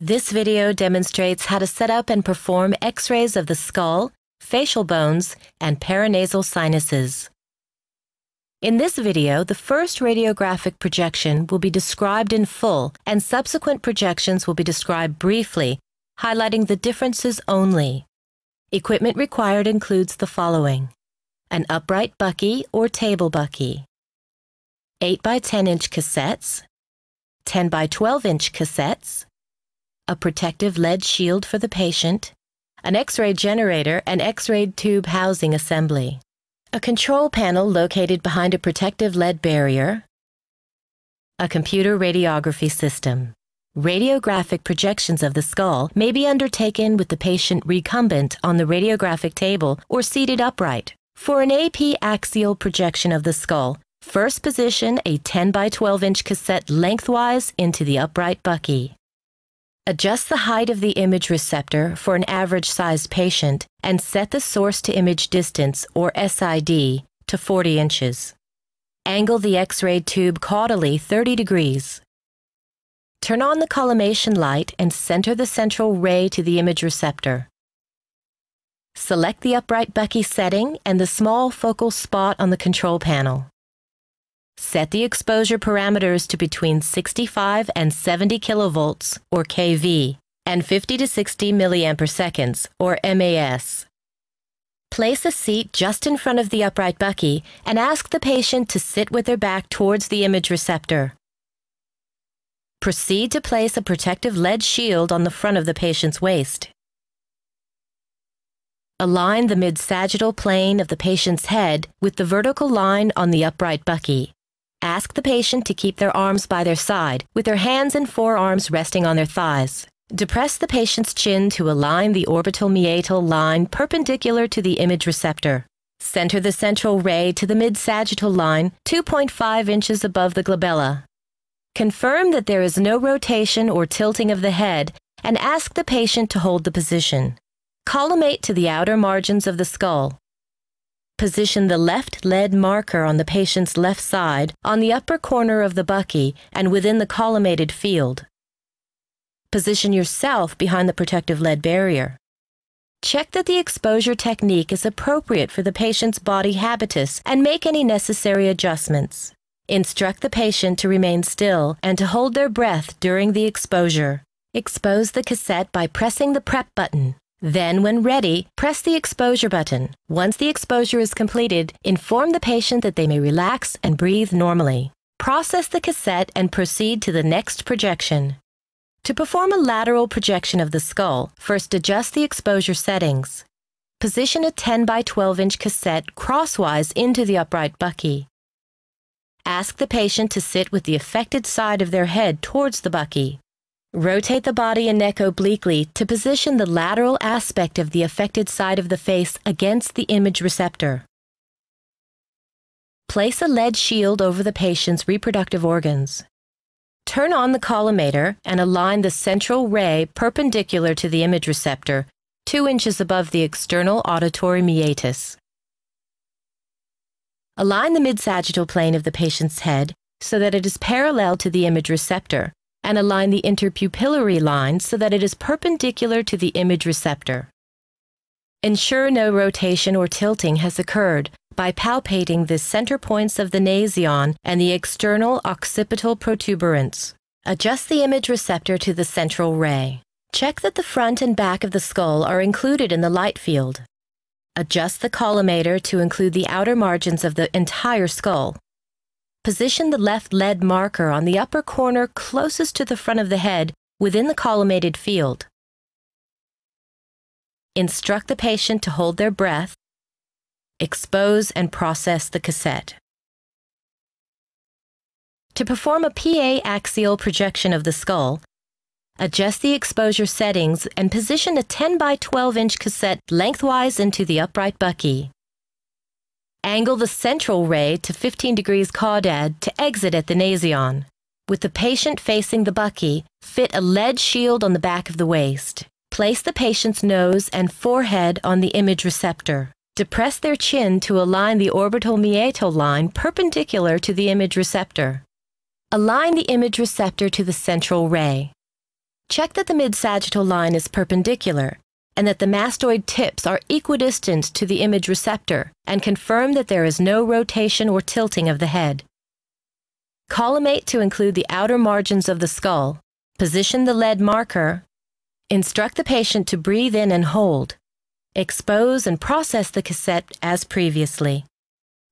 This video demonstrates how to set up and perform x-rays of the skull, facial bones, and paranasal sinuses. In this video, the first radiographic projection will be described in full and subsequent projections will be described briefly, highlighting the differences only. Equipment required includes the following. An upright bucky or table bucky, 8 by 10 inch cassettes, 10 by 12 inch cassettes, a protective lead shield for the patient, an X-ray generator and X-ray tube housing assembly, a control panel located behind a protective lead barrier, a computer radiography system. Radiographic projections of the skull may be undertaken with the patient recumbent on the radiographic table or seated upright. For an AP axial projection of the skull, first position a 10 by 12 inch cassette lengthwise into the upright bucky. Adjust the height of the image receptor for an average sized patient and set the source to image distance, or SID, to 40 inches. Angle the X-ray tube caudally 30 degrees. Turn on the collimation light and center the central ray to the image receptor. Select the upright Bucky setting and the small focal spot on the control panel. Set the exposure parameters to between 65 and 70 kilovolts, or kV, and 50 to 60 milliampere seconds, or MAS. Place a seat just in front of the upright bucky and ask the patient to sit with their back towards the image receptor. Proceed to place a protective lead shield on the front of the patient's waist. Align the mid-sagittal plane of the patient's head with the vertical line on the upright bucky. Ask the patient to keep their arms by their side, with their hands and forearms resting on their thighs. Depress the patient's chin to align the orbital meatal line perpendicular to the image receptor. Center the central ray to the mid-sagittal line 2.5 inches above the glabella. Confirm that there is no rotation or tilting of the head and ask the patient to hold the position. Collimate to the outer margins of the skull. Position the left lead marker on the patient's left side on the upper corner of the bucky and within the collimated field. Position yourself behind the protective lead barrier. Check that the exposure technique is appropriate for the patient's body habitus and make any necessary adjustments. Instruct the patient to remain still and to hold their breath during the exposure. Expose the cassette by pressing the prep button. Then, when ready, press the exposure button. Once the exposure is completed, inform the patient that they may relax and breathe normally. Process the cassette and proceed to the next projection. To perform a lateral projection of the skull, first adjust the exposure settings. Position a 10 by 12 inch cassette crosswise into the upright bucky. Ask the patient to sit with the affected side of their head towards the bucky. Rotate the body and neck obliquely to position the lateral aspect of the affected side of the face against the image receptor. Place a lead shield over the patient's reproductive organs. Turn on the collimator and align the central ray perpendicular to the image receptor, 2 inches above the external auditory meatus. Align the mid-sagittal plane of the patient's head so that it is parallel to the image receptor and align the interpupillary line so that it is perpendicular to the image receptor. Ensure no rotation or tilting has occurred by palpating the center points of the nasion and the external occipital protuberance. Adjust the image receptor to the central ray. Check that the front and back of the skull are included in the light field. Adjust the collimator to include the outer margins of the entire skull. Position the left lead marker on the upper corner closest to the front of the head within the collimated field. Instruct the patient to hold their breath. Expose and process the cassette. To perform a PA axial projection of the skull, adjust the exposure settings and position a 10 by 12 inch cassette lengthwise into the upright bucky. Angle the central ray to 15 degrees caudad to exit at the nasion. With the patient facing the bucky, fit a lead shield on the back of the waist. Place the patient's nose and forehead on the image receptor. Depress their chin to align the orbital meatal line perpendicular to the image receptor. Align the image receptor to the central ray. Check that the mid-sagittal line is perpendicular and that the mastoid tips are equidistant to the image receptor and confirm that there is no rotation or tilting of the head. Collimate to include the outer margins of the skull, position the lead marker, instruct the patient to breathe in and hold, expose and process the cassette as previously.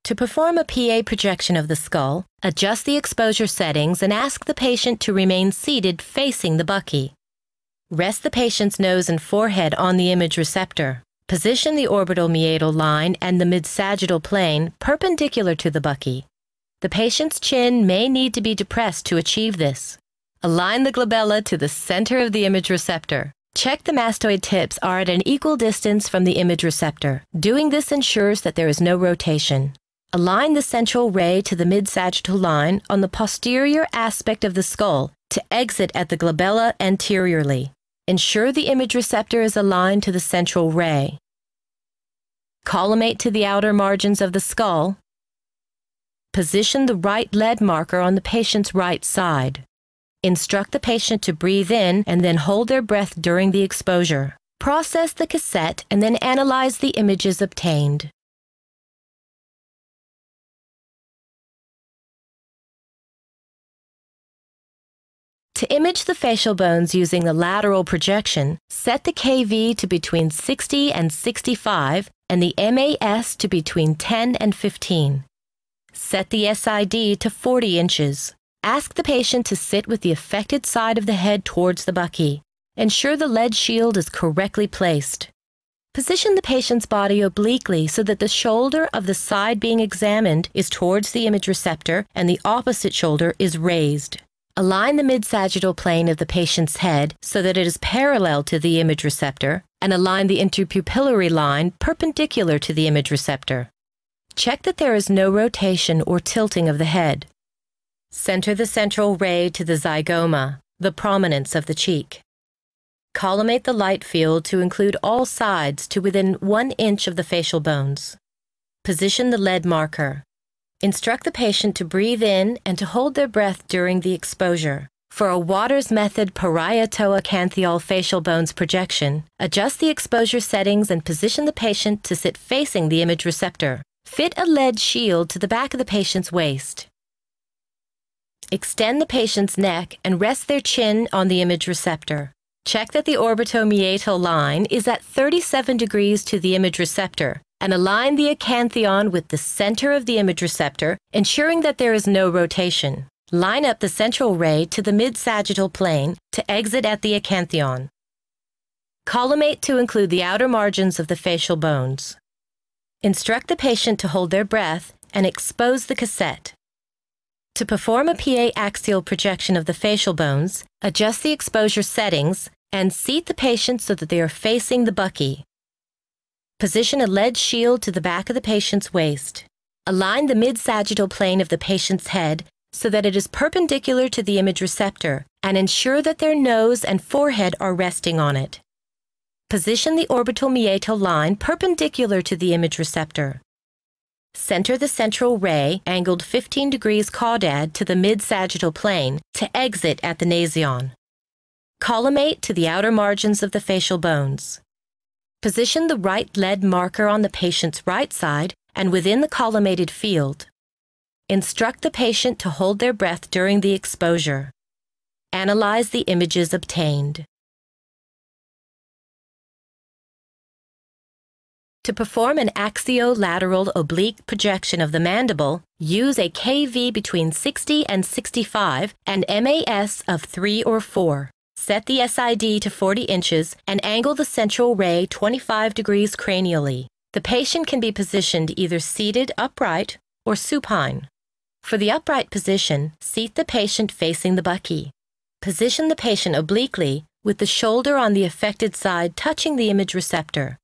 To perform a PA projection of the skull, adjust the exposure settings and ask the patient to remain seated facing the bucky. Rest the patient's nose and forehead on the image receptor. Position the orbital meatal line and the mid-sagittal plane perpendicular to the bucky. The patient's chin may need to be depressed to achieve this. Align the glabella to the center of the image receptor. Check the mastoid tips are at an equal distance from the image receptor. Doing this ensures that there is no rotation. Align the central ray to the mid-sagittal line on the posterior aspect of the skull to exit at the glabella anteriorly. Ensure the image receptor is aligned to the central ray. Collimate to the outer margins of the skull. Position the right lead marker on the patient's right side. Instruct the patient to breathe in and then hold their breath during the exposure. Process the cassette and then analyze the images obtained. To image the facial bones using the lateral projection, set the KV to between 60 and 65 and the MAS to between 10 and 15. Set the SID to 40 inches. Ask the patient to sit with the affected side of the head towards the bucky. Ensure the lead shield is correctly placed. Position the patient's body obliquely so that the shoulder of the side being examined is towards the image receptor and the opposite shoulder is raised. Align the mid-sagittal plane of the patient's head so that it is parallel to the image receptor, and align the interpupillary line perpendicular to the image receptor. Check that there is no rotation or tilting of the head. Center the central ray to the zygoma, the prominence of the cheek. Collimate the light field to include all sides to within one inch of the facial bones. Position the lead marker. Instruct the patient to breathe in and to hold their breath during the exposure. For a Waters method parietoacanthial facial bones projection, adjust the exposure settings and position the patient to sit facing the image receptor. Fit a lead shield to the back of the patient's waist. Extend the patient's neck and rest their chin on the image receptor. Check that the orbitomeatal line is at 37 degrees to the image receptor and align the acanthion with the center of the image receptor, ensuring that there is no rotation. Line up the central ray to the mid-sagittal plane to exit at the acanthion. Collimate to include the outer margins of the facial bones. Instruct the patient to hold their breath and expose the cassette. To perform a PA axial projection of the facial bones, adjust the exposure settings and seat the patient so that they are facing the bucky. Position a lead shield to the back of the patient's waist. Align the mid-sagittal plane of the patient's head so that it is perpendicular to the image receptor and ensure that their nose and forehead are resting on it. Position the orbital meatal line perpendicular to the image receptor. Center the central ray angled 15 degrees caudad to the mid-sagittal plane to exit at the nasion. Collimate to the outer margins of the facial bones. Position the right lead marker on the patient's right side and within the collimated field. Instruct the patient to hold their breath during the exposure. Analyze the images obtained. To perform an axiolateral oblique projection of the mandible, use a KV between 60 and 65 and MAS of 3 or 4. Set the SID to 40 inches and angle the central ray 25 degrees cranially. The patient can be positioned either seated upright or supine. For the upright position, seat the patient facing the bucky. Position the patient obliquely with the shoulder on the affected side touching the image receptor.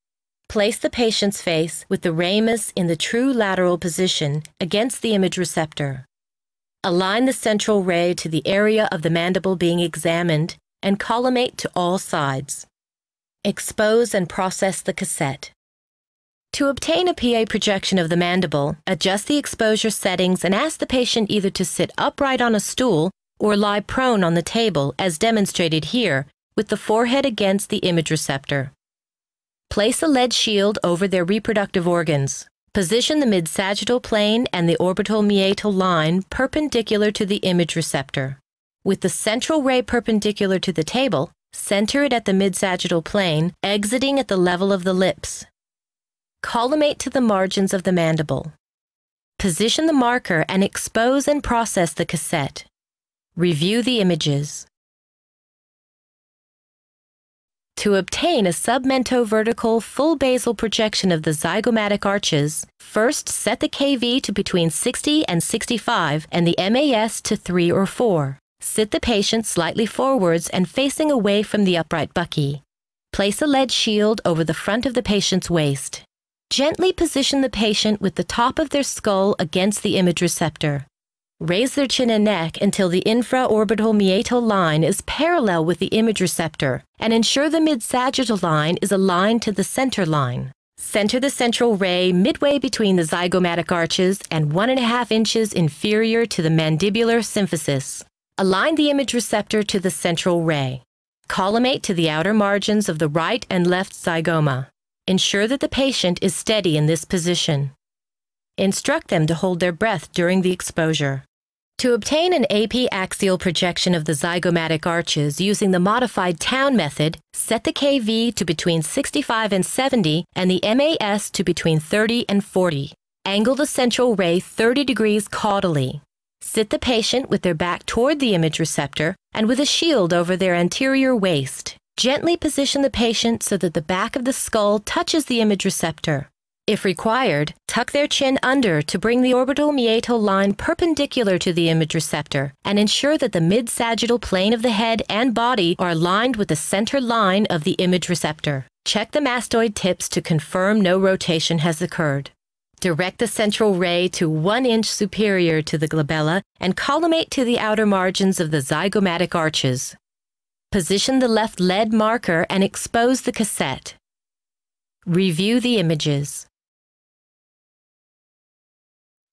Place the patient's face with the ramus in the true lateral position against the image receptor. Align the central ray to the area of the mandible being examined and collimate to all sides. Expose and process the cassette. To obtain a PA projection of the mandible, adjust the exposure settings and ask the patient either to sit upright on a stool or lie prone on the table as demonstrated here with the forehead against the image receptor. Place a lead shield over their reproductive organs. Position the mid-sagittal plane and the orbital meatal line perpendicular to the image receptor. With the central ray perpendicular to the table, center it at the mid-sagittal plane, exiting at the level of the lips. Collimate to the margins of the mandible. Position the marker and expose and process the cassette. Review the images. To obtain a submentovertical full basal projection of the zygomatic arches, first set the KV to between 60 and 65 and the MAS to 3 or 4. Sit the patient slightly forwards and facing away from the upright bucky. Place a lead shield over the front of the patient's waist. Gently position the patient with the top of their skull against the image receptor. Raise their chin and neck until the infraorbital meatal line is parallel with the image receptor and ensure the mid-sagittal line is aligned to the center line. Center the central ray midway between the zygomatic arches and one and a half inches inferior to the mandibular symphysis. Align the image receptor to the central ray. Collimate to the outer margins of the right and left zygoma. Ensure that the patient is steady in this position. Instruct them to hold their breath during the exposure. To obtain an AP axial projection of the zygomatic arches using the modified Towne method, set the KV to between 65 and 70 and the MAS to between 30 and 40. Angle the central ray 30 degrees caudally. Sit the patient with their back toward the image receptor and with a shield over their anterior waist. Gently position the patient so that the back of the skull touches the image receptor. If required, tuck their chin under to bring the orbital meatal line perpendicular to the image receptor and ensure that the mid-sagittal plane of the head and body are aligned with the center line of the image receptor. Check the mastoid tips to confirm no rotation has occurred. Direct the central ray to one inch superior to the glabella and collimate to the outer margins of the zygomatic arches. Position the left lead marker and expose the cassette. Review the images.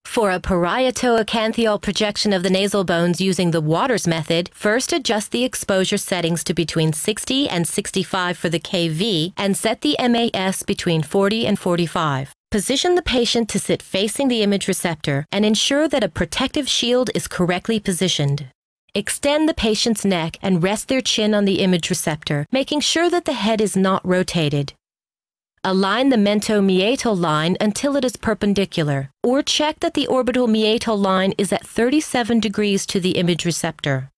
For a parieto-acanthial projection of the nasal bones using the Waters method, first adjust the exposure settings to between 60 and 65 for the KV and set the MAS between 40 and 45. Position the patient to sit facing the image receptor and ensure that a protective shield is correctly positioned. Extend the patient's neck and rest their chin on the image receptor, making sure that the head is not rotated. Align the mento-meatal line until it is perpendicular, or check that the orbital meatal line is at 37 degrees to the image receptor.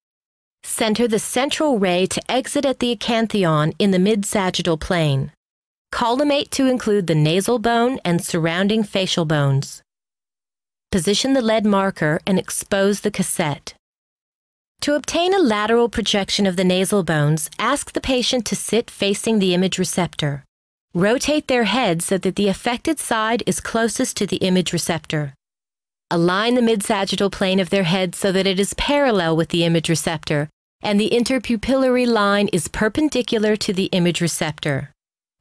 Center the central ray to exit at the acanthion in the mid-sagittal plane. Collimate to include the nasal bone and surrounding facial bones. Position the lead marker and expose the cassette. To obtain a lateral projection of the nasal bones, ask the patient to sit facing the image receptor. Rotate their head so that the affected side is closest to the image receptor. Align the mid-sagittal plane of their head so that it is parallel with the image receptor, and the interpupillary line is perpendicular to the image receptor.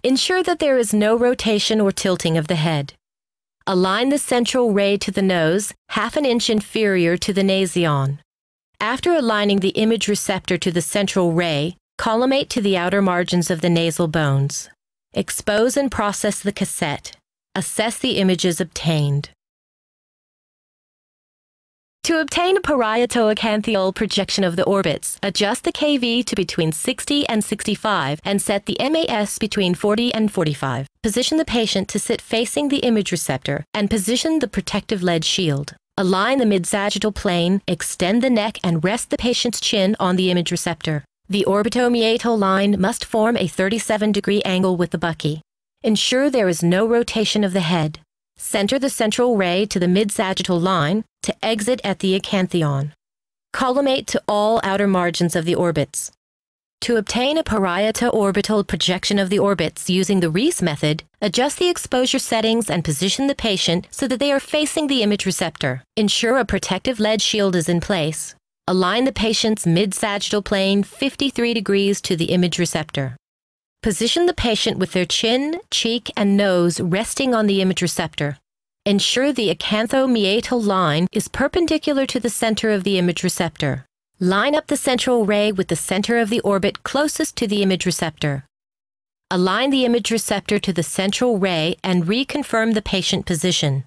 Ensure that there is no rotation or tilting of the head. Align the central ray to the nose, half an inch inferior to the nasion. After aligning the image receptor to the central ray, collimate to the outer margins of the nasal bones. Expose and process the cassette. Assess the images obtained. To obtain a parieto-acanthial projection of the orbits, adjust the KV to between 60 and 65 and set the MAS between 40 and 45. Position the patient to sit facing the image receptor and position the protective lead shield. Align the mid-sagittal plane, extend the neck, and rest the patient's chin on the image receptor. The orbitomeatal line must form a 37 degree angle with the bucky. Ensure there is no rotation of the head. Center the central ray to the mid-sagittal line to exit at the acanthion. Collimate to all outer margins of the orbits. To obtain a parieto-orbital projection of the orbits using the Rhese method, adjust the exposure settings and position the patient so that they are facing the image receptor. Ensure a protective lead shield is in place. Align the patient's mid-sagittal plane 53 degrees to the image receptor. Position the patient with their chin, cheek, and nose resting on the image receptor. Ensure the acanthomeatal line is perpendicular to the center of the image receptor. Line up the central ray with the center of the orbit closest to the image receptor. Align the image receptor to the central ray and reconfirm the patient position.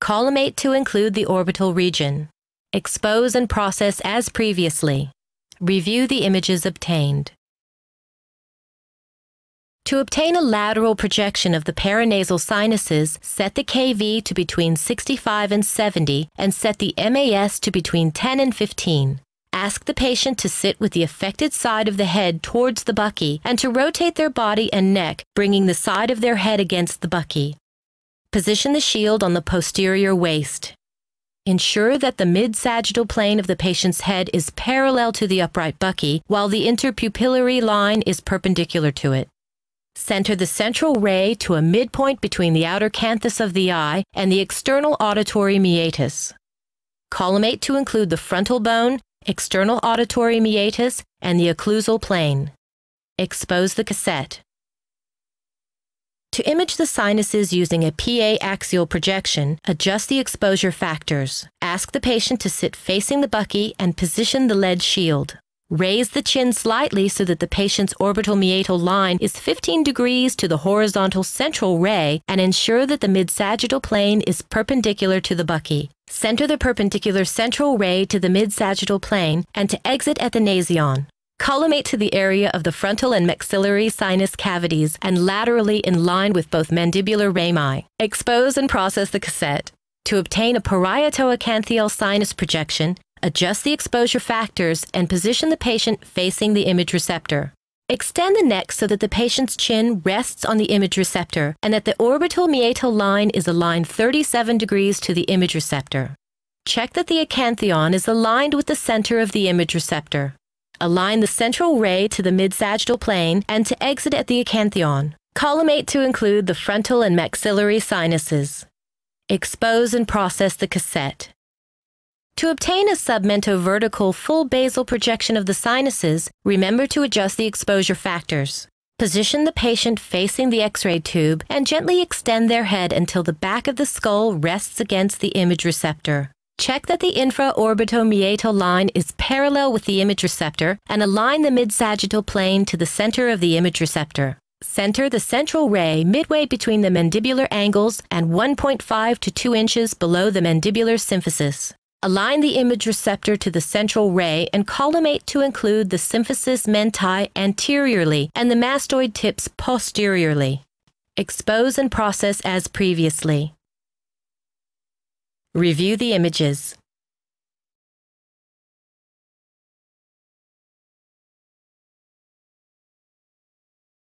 Collimate to include the orbital region. Expose and process as previously. Review the images obtained. To obtain a lateral projection of the paranasal sinuses, set the KV to between 65 and 70 and set the MAS to between 10 and 15. Ask the patient to sit with the affected side of the head towards the bucky and to rotate their body and neck, bringing the side of their head against the bucky. Position the shield on the posterior waist. Ensure that the mid-sagittal plane of the patient's head is parallel to the upright bucky, while the interpupillary line is perpendicular to it. Center the central ray to a midpoint between the outer canthus of the eye and the external auditory meatus. Collimate to include the frontal bone, external auditory meatus, and the occlusal plane. Expose the cassette. To image the sinuses using a PA axial projection, adjust the exposure factors. Ask the patient to sit facing the bucky and position the lead shield. Raise the chin slightly so that the patient's orbital meatal line is 15 degrees to the horizontal central ray and ensure that the mid-sagittal plane is perpendicular to the bucky. Center the perpendicular central ray to the mid-sagittal plane and to exit at the nasion. Collimate to the area of the frontal and maxillary sinus cavities and laterally in line with both mandibular rami. Expose and process the cassette. To obtain a parieto-acanthial sinus projection, Adjust the exposure factors and position the patient facing the image receptor. Extend the neck so that the patient's chin rests on the image receptor and that the orbital meatal line is aligned 37 degrees to the image receptor. Check that the acanthion is aligned with the center of the image receptor. Align the central ray to the mid-sagittal plane and to exit at the acanthion. Collimate to include the frontal and maxillary sinuses. Expose and process the cassette. To obtain a submentovertical full basal projection of the sinuses, remember to adjust the exposure factors. Position the patient facing the X-ray tube and gently extend their head until the back of the skull rests against the image receptor. Check that the infraorbitomeatal line is parallel with the image receptor and align the mid-sagittal plane to the center of the image receptor. Center the central ray midway between the mandibular angles and 1.5 to 2 inches below the mandibular symphysis. Align the image receptor to the central ray and collimate to include the symphysis menti anteriorly and the mastoid tips posteriorly. Expose and process as previously. Review the images.